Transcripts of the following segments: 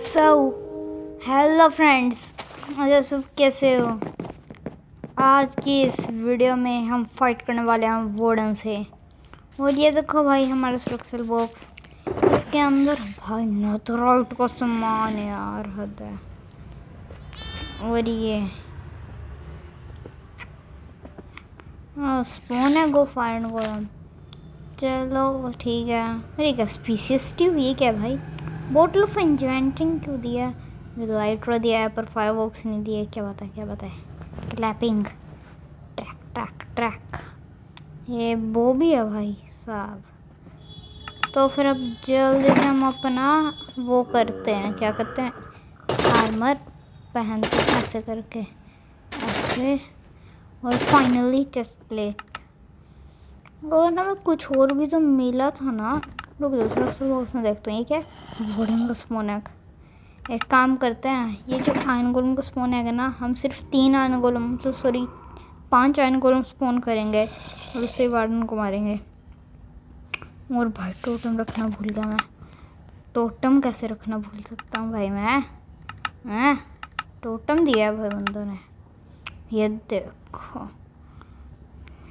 So hello friends अच्छा सब कैसे हो? आज की इस वीडियो में हम फाइट करने वाले हैं वोडन से। और ये देखो भाई, हमारा स्ट्रक्चर बॉक्स इसके अंदर भाई नथराइट का सामान है यार, हद है। और ये। स्पोन है गो फायर गोलम चलो, ठीक है। अरे क्या स्पीसीज ट्यूब ये क्या भाई? बोटल ऑफ़ इंजेंटिंग क्यों दिया लाइटर दिया है पर फायर बॉक्स नहीं दिया क्या बताए क्या बताए क्लैपिंग ट्रैक ट्रैक ट्रैक ये वो भी है भाई साहब तो फिर अब जल्दी से हम अपना वो करते हैं क्या करते हैं आर्मर पहनते हैं ऐसे करके ऐसे और फाइनली चेस्ट प्लेट और ना मैं कुछ और भी तो मिला था ना रुक दूसरा सब बॉक्स में देखते हैं, ये क्या? वुडन का स्पोनक एक काम करते हैं, ये जो आयन गोलम का स्पोन है ना, हम सिर्फ़ तीन आयन गोलम मतलब सॉरी पाँच आयन गोलम स्पोन करेंगे और उससे वार्डन को मारेंगे। और भाई टोटम रखना भूल गया मैं। टोटम कैसे रखना भूल सकता हूँ भाई मैं? हैं? टोटम दिया है भाई बंदों ने। ये देखो।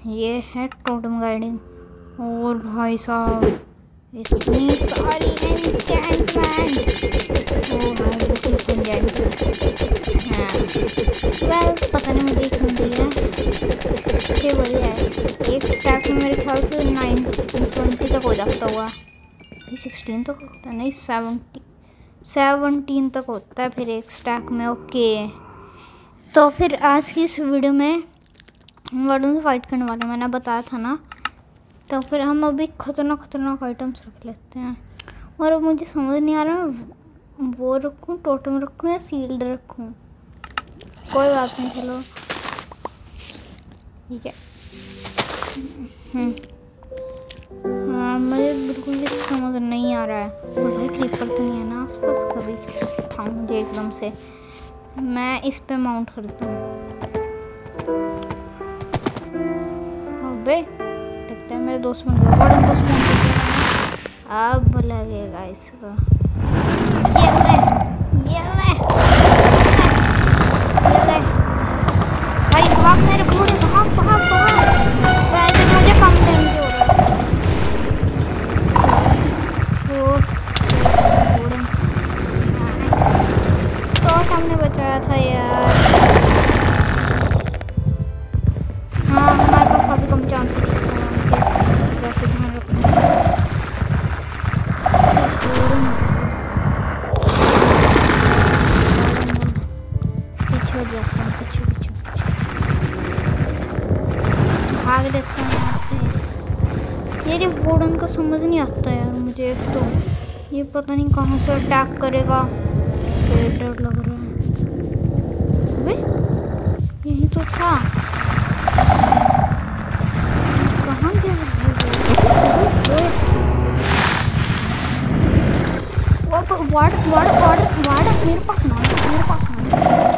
ये है टोटम गाइडिंग और भाई साहब इतनी सारी एनचैंटमेंट ओ भाई बस एनचैंट हाँ वेल पता नहीं मुझे क्यों दिया ये बढ़िया है? एक स्टैक में मेरे ख्याल से नाइन ट्वेंटी तक हो जाता हुआ सिक्सटीन तक होता नहीं सेवनटी सेवनटीन तक होता है फिर एक स्टैक में ओके तो फिर आज की इस वीडियो में वर्डन से फाइट करने वाले, मैंने बताया था ना तो फिर हम अभी खतरनाक खतरनाक आइटम्स रख लेते हैं। और अब मुझे समझ नहीं आ रहा मैं वो रखूँ टोटम रखूँ या सील्ड रखूँ? कोई बात नहीं, चलो। ठीक है। हम्म। हाँ मुझे बिल्कुल भी समझ नहीं आ रहा है। और भाई तो नहीं है ना आसपास, कभी था मुझे एकदम से। मैं इस पे माउंट करता हूँ। अबे। लगता हैं, मेरे दोस्त बन गए। बड़े दोस्त बन गए। अब लगेगा इसका। ये ले ये ले ये ले। पीछे हो हूँ पीछे भाग लेता हूँ यहाँ से यार ये वोडन का समझ नहीं आता यार मुझे एक तो ये पता नहीं कहाँ से अटैक करेगा से डर लग रहा है अबे यही तो था कहाँ गया वाड़ वाड़ वाड़ वाड़ मेरे पास ना मेरे पास ना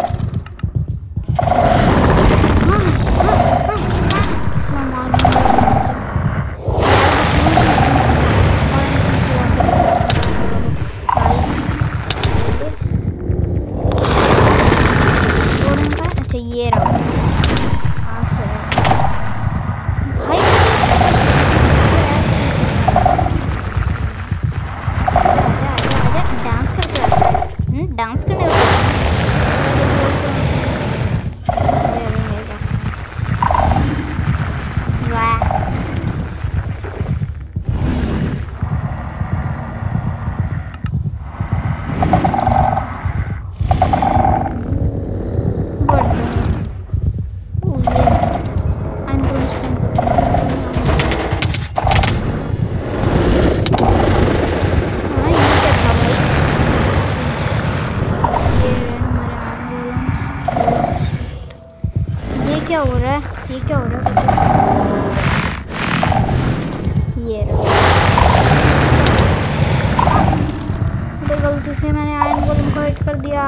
क्या हो रहा है ये क्या हो रहा है ये अबे गलती से मैंने आयरन गोलम को हिट कर दिया.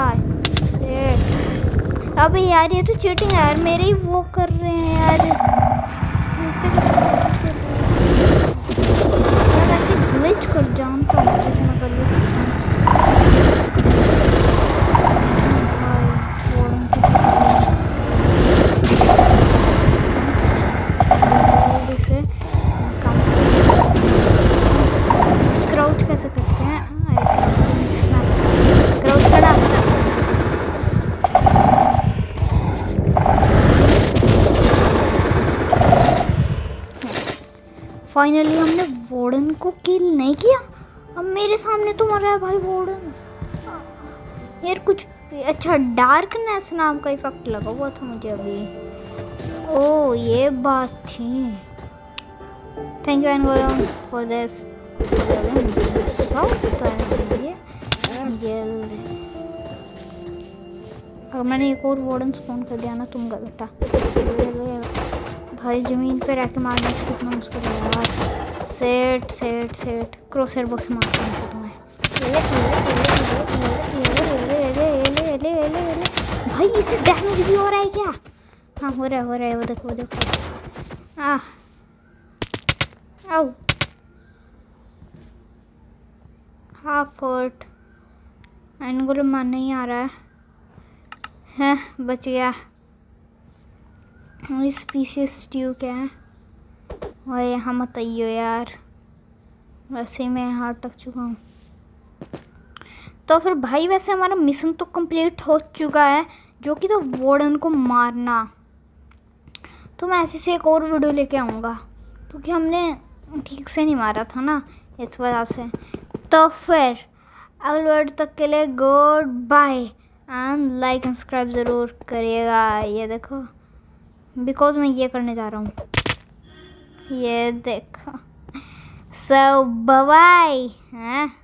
अबे यार ये तो चीटिंग है यार मेरे ही वो कर रहे हैं यार? मैं वैसे ग्लिच कर जानता हूँ फाइनली हमने वार्डन को किल नहीं किया। अब मेरे सामने तो मर रहा है भाई वार्डन यार, कुछ अच्छा डार्कनेस नाम का इफ़ेक्ट लगा हुआ था मुझे अभी। ओ, ये बात थी। Thank you and for this अगर मैंने एक और वार्डन स्पॉन कर दिया ना, तुम बेटा भाई ज़मीन पे रह के मारने से कितना मुश्किल है यार। सेट सेट सेट क्रोसर बॉक्स मारने से तुम्हें। भाई, इसे डैमेज भी हो रहा है क्या? हाँ हो रहा है, हो रहा है। वो देखो देखो। आह। आओ हाफ़ फुट एनगुल मान नहीं आ रहा है। हैं, बच गया। इस पीसेस स्ट्यू क्या है। और यहाँ मत यार। वैसे ही मैं यहाँ अटक चुका हूँ। तो फिर भाई, वैसे हमारा मिशन तो कंप्लीट हो चुका है, जो कि तो वार्डन को मारना। तो मैं ऐसे से एक और वीडियो लेके आऊँगा। क्योंकि हमने ठीक से नहीं मारा था ना, इस वजह से। तो फिर अगले वर्ड तक के लिए goodbye and like and subscribe ज़रूर करिएगा। ये देखो। बिकॉज़ मैं ये करने जा रहा हूँ। ये देखो। सो बाय हैं?